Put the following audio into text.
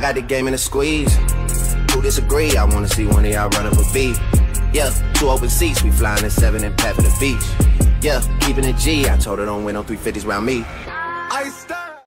I got the game in a squeeze. Who disagree? I wanna see one of y'all run up a beat. Yeah, two open seats, we flying in seven and pat for the beach. Yeah, keeping it G. I told her don't win no 350s round me. Ice